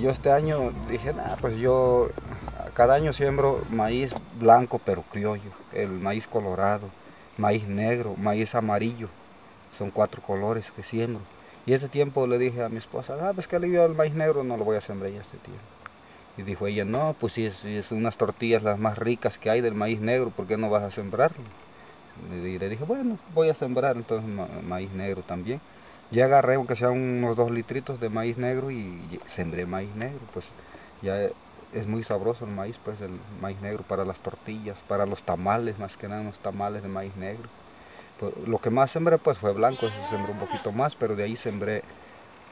Yo este año dije, nah, pues yo cada año siembro maíz blanco pero criollo, el maíz colorado, maíz negro, maíz amarillo, son cuatro colores que siembro. Y ese tiempo le dije a mi esposa, ah, pues que alivio el maíz negro no lo voy a sembrar ya este tiempo. Y dijo ella, no, pues si es, unas tortillas las más ricas que hay del maíz negro, ¿por qué no vas a sembrarlo? Y le dije, bueno, voy a sembrar entonces maíz negro también. Ya agarré, aunque sean unos dos litritos de maíz negro y sembré maíz negro, pues ya es muy sabroso el maíz, pues el maíz negro para las tortillas, para los tamales, más que nada los tamales de maíz negro. Pues, lo que más sembré pues fue blanco, eso sembré un poquito más, pero de ahí sembré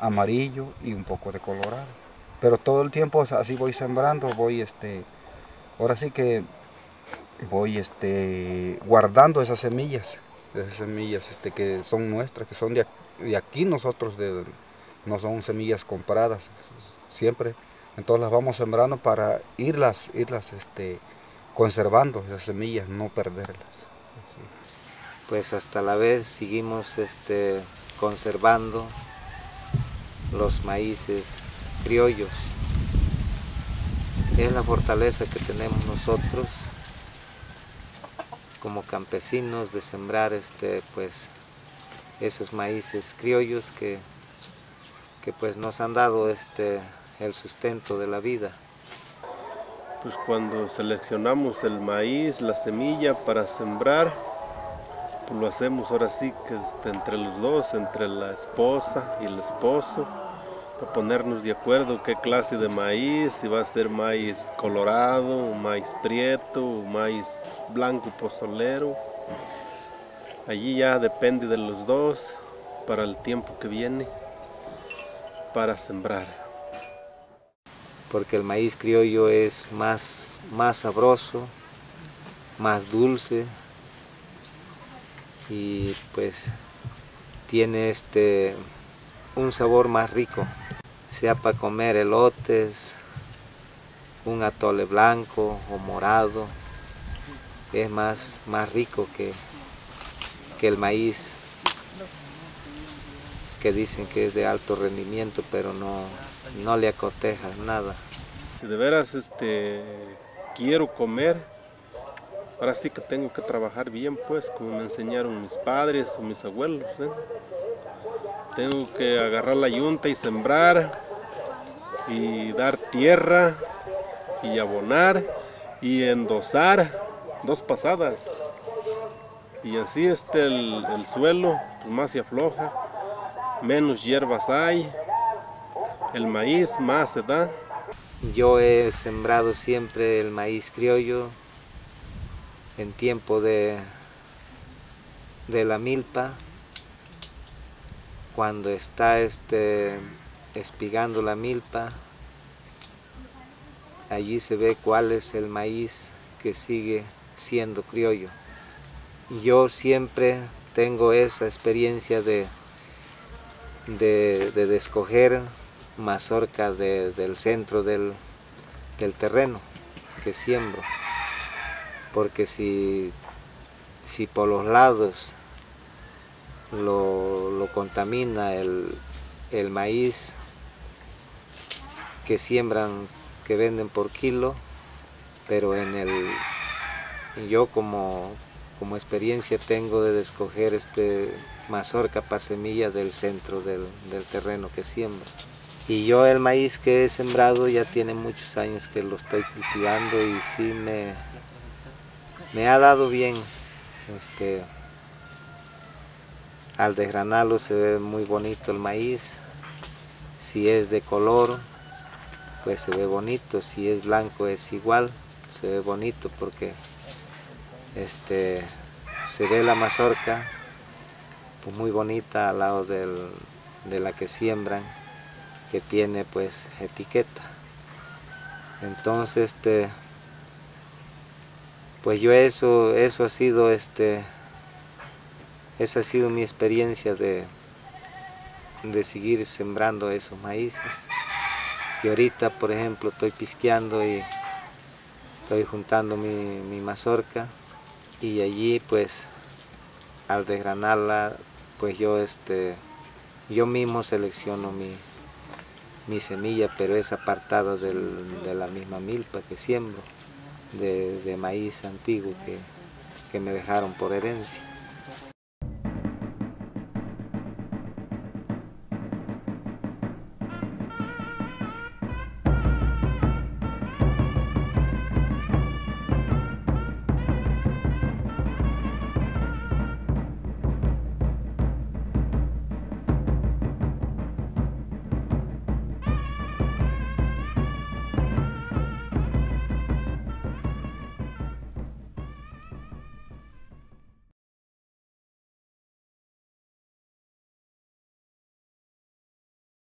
amarillo y un poco de colorado. Pero todo el tiempo así voy sembrando, voy este, ahora sí que voy este, guardando esas semillas, esas semillas este, que son nuestras, que son de, aquí nosotros, de, no son semillas compradas, siempre. Entonces las vamos sembrando para irlas, irlas este, conservando, esas semillas, no perderlas. Pues hasta la vez seguimos este, conservando los maíces criollos. Es la fortaleza que tenemos nosotros como campesinos de sembrar este, pues, esos maíces criollos que, que pues nos han dado este, el sustento de la vida. Pues cuando seleccionamos el maíz, la semilla para sembrar, pues lo hacemos ahora sí que este, entre los dos, entre la esposa y el esposo, para ponernos de acuerdo qué clase de maíz, si va a ser maíz colorado, maíz prieto, maíz blanco pozolero. Allí ya depende de los dos para el tiempo que viene para sembrar. Porque el maíz criollo es más, más sabroso, más dulce y pues tiene este un sabor más rico, sea para comer elotes, un atole blanco o morado, es más, más rico que, que el maíz que dicen que es de alto rendimiento, pero no, no le acoteja nada. Si de veras este, quiero comer, ahora sí que tengo que trabajar bien, pues, como me enseñaron mis padres o mis abuelos. ¿eh? Tengo que agarrar la yunta y sembrar, y dar tierra, y abonar, y endosar dos pasadas. Y así este el, suelo más se afloja, menos hierbas hay, el maíz más se da. Yo he sembrado siempre el maíz criollo en tiempo de, de la milpa, cuando está este, espigando la milpa, allí se ve cuál es el maíz que sigue siendo criollo. Yo siempre tengo esa experiencia de, de, escoger mazorca del centro del, terreno que siembro. Porque si, si por los lados lo, contamina el, el maíz que siembran, que venden por kilo, pero en el yo como, como experiencia tengo de escoger este mazorca para semilla del centro del, terreno que siembro. Y yo el maíz que he sembrado ya tiene muchos años que lo estoy cultivando y sí me, me ha dado bien. Este, al desgranarlo se ve muy bonito el maíz. Si es de color, pues se ve bonito. Si es blanco es igual, se ve bonito porque este, se ve la mazorca pues muy bonita al lado de la que siembran, que tiene pues etiqueta. Entonces, este, pues yo eso, eso ha sido, este, esa ha sido mi experiencia de, de seguir sembrando esos maíces. Y ahorita, por ejemplo, estoy pisqueando y estoy juntando mi, mi mazorca y allí pues al desgranarla pues yo este yo mismo selecciono mi, mi semilla, pero es apartado del- de la misma milpa que siembro, de, de maíz antiguo que, que me dejaron por herencia.